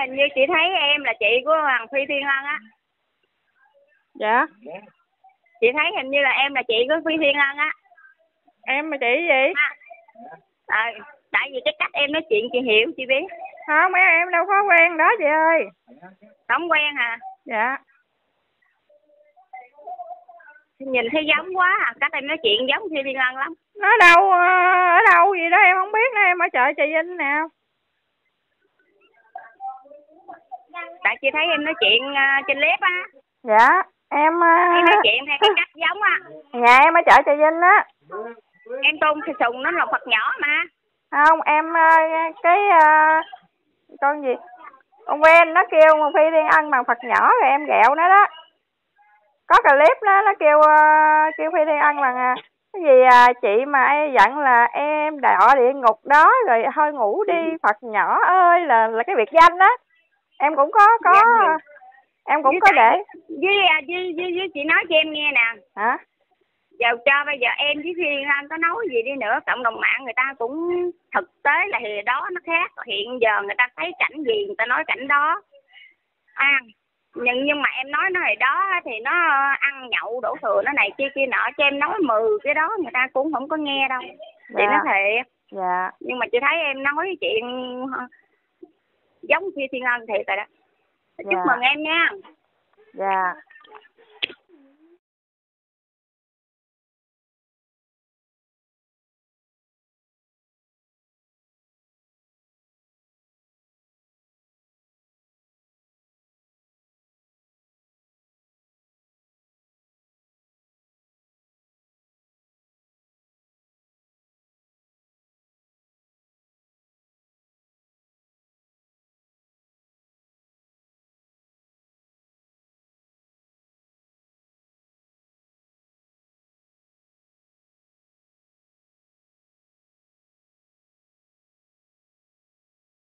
Hình như chị thấy em là chị của Hoàng Phi Thiên Ân á. dạ Chị thấy hình như là em là chị của Phi Thiên Ân á. em mà chị gì À, tại vì cái cách em nói chuyện chị hiểu chị biết. không em em đâu có quen đó chị ơi Không quen hả? dạ Nhìn thấy giống quá à. Cách em nói chuyện giống Phi Thiên Ân lắm. nó đâu ờ, ở đâu gì đó em không biết nữa em ở chợ trà vinh nè Tại chị thấy em nói chuyện à, trên clip á. dạ em ờ, Em nói chuyện theo cái cách giống á. nhà em ở chợ trà vinh á Em tôn thì sùng nó là Phật nhỏ mà. không em ờ, cái con gì con quen nó kêu mà phi thiên ân bằng phật nhỏ rồi em ghẹo nó đó có clip đó nó kêu kêu phi thiên ân bằng à, cái gì à, chị mà ai giận là em đọa địa ngục đó rồi thôi ngủ đi phật nhỏ ơi là là cái biệt danh đó em cũng có có Dạ, dạ. em cũng Với có để Với, à, với, với, với chị nói cho em nghe nè. hả Giờ cho bây giờ em với Phi Ân có nói gì đi nữa. Cộng đồng mạng người ta cũng thực tế là thì đó nó khác. Hiện giờ người ta thấy cảnh gì người ta nói cảnh đó. À, nhưng nhưng mà em nói nó hồi đó thì nó ăn nhậu đổ thừa nó này kia kia nọ cho em nói mừ cái đó người ta cũng không có nghe đâu chị Dạ. nói thiệt dạ nhưng mà chị thấy em nói chuyện giống phi thiên ân thiệt rồi đó. Chúc Dạ. mừng em nha. Dạ